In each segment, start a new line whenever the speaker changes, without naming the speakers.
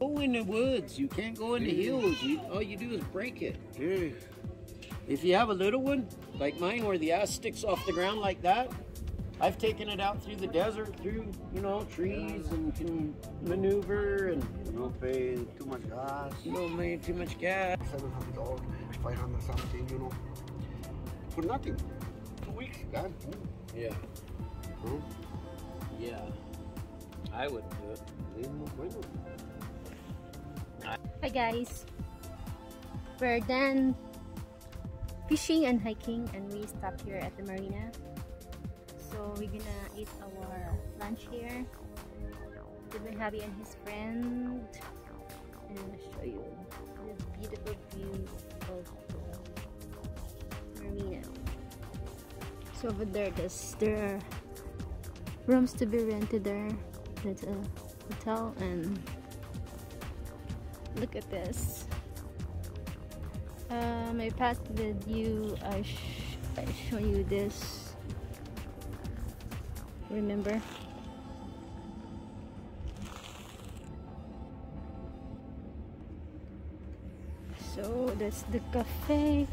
Go in the woods. You can't go in the hills. You, all you do is break it.
Yeah.
If you have a little one, like mine, where the ass sticks off the ground like that, I've taken it out through the desert, through, you know, trees and can maneuver and,
You don't pay too much gas.
you know, make too much gas.
Seven hundred dollars, five hundred something, you know. For nothing. Two weeks, God.
Yeah.
No,
Yeah. I wouldn't do it.
Hi guys, we're done fishing and hiking and we stopped here at the marina. So we're gonna eat our lunch here my hubby and his friend. And I'm gonna show you this beautiful view of the marina. So over there, there's, there are rooms to be rented there. That's a hotel and look at this. Uh, my past video I, sh I show you this. Remember? So that's the cafe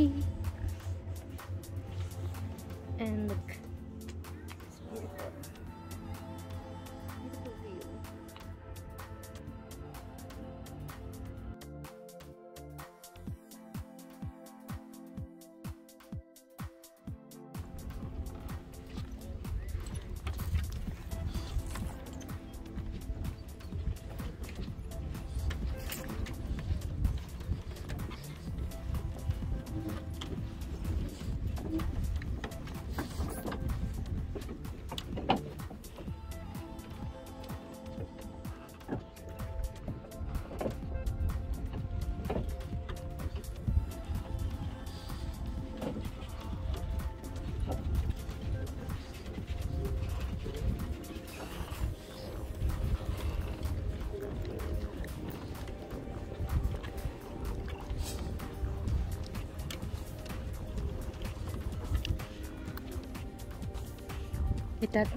That.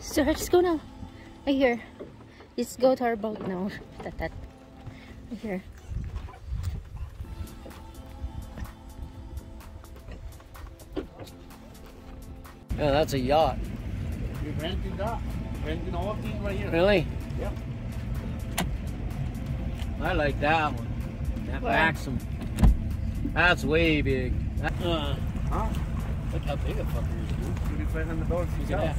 So let's go now. Right here. Let's go to our boat now. That that. Right here.
Yeah, that's a yacht.
We rented that. Renting all of these right here.
Really?
Yep.
I like that one. That
Where?
Maxim. That's way big. That- uh,
Huh?
look how big a fucker is, dude.
Twenty-five hundred dollars.
Yeah.